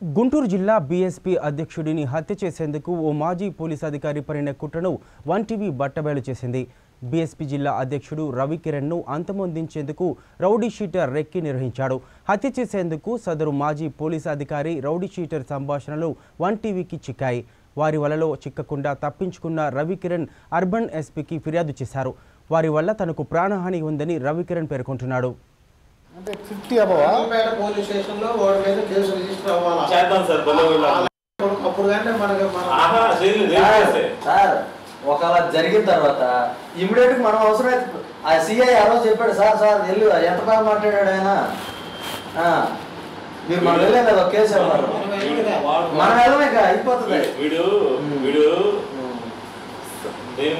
గుంటూరు జిల్లా బీఎస్పీ అధ్యక్షుడిని హత్య చేసేందుకు ఓ మాజీ పోలీస్ అధికారి పడిన కుట్రను వన్ టీవీ బట్టబయలు చేసింది. బీఎస్పీ జిల్లా అధ్యక్షుడు రవికిరణ్ను అంతమొందించేందుకు రౌడీ షీటర్ రెక్కి నిర్వహించాడు. హత్య చేసేందుకు సదరు మాజీ పోలీస్ అధికారి రౌడీ షీటర్ సంభాషణలు వన్ టీవీకి చిక్కాయి. వారి వలలో చిక్కకుండా తప్పించుకున్న రవికిరణ్ అర్బన్ ఎస్పీకి ఫిర్యాదు చేశారు. వారి వల్ల తనకు ప్రాణహాని ఉందని రవికిరణ్ పేర్కొంటున్నాడు. అంటే ఫిఫ్టీ అబవా? పోలీస్ స్టేషన్లో వాడి మీద కేసు రిజిస్టర్ అవ్వాలా. చేద్దాం సార్. అప్పుడు కానీ మనకి సార్, ఒకవేళ జరిగిన తర్వాత ఇమీడియట్ మనం అవసరం ఆ సిఐ ఆ రోజు చెప్పాడు సార్ సార్ వెళ్ళు ఎంత బాగా మాట్లాడాడు ఆయన? ఆ, మీరు మనం వెళ్ళాం కదా కేసు మనం వెళ్ళమే అయిపోతుంది. వీడు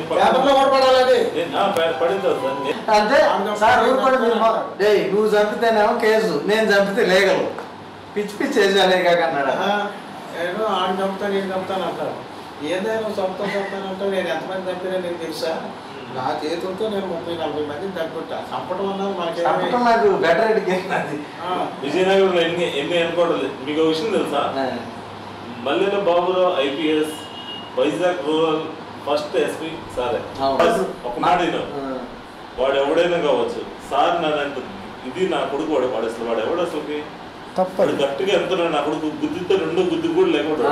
ప- పడింది సార్? అంటే ఊరుకోండి నువ్వు చంపితేనేమో కేసు నేను చంపితే లీగల్. పిచ్చి పిచ్చి చేసాలే కాక అన్నాడు నేను ఆడు చంపుతాను నేను చంపుతాను అంటారు. ఏదైనా చంపుతాను చంపుతాను అంటావు నేను ఎంతమంది చంపినా నీకు తెలుసా? నా చేతులతో నేను ముప్పై నలభై మందిని చంపుతా చంపడం అన్నది మనకి నాకు బెటర్ విజయనగరంలో ఎన్ని ఎన్ని అనుకోవట్లేదు మీకు విషయం తెలుసా? Mallela Baburao IPS Vizag rural first SP సారే. ఒక మాట. వాడు ఎవడైనా కావచ్చు. సార్ నన్ను ఇది నా కొడుకు వాడు వాడు అసలు వాడు ఎవడు అసలుకి? తప్పదు. గట్టిగా ఎంత నా కొడుకు గుద్దితే రెండు గుద్దు కూడా లేకుండా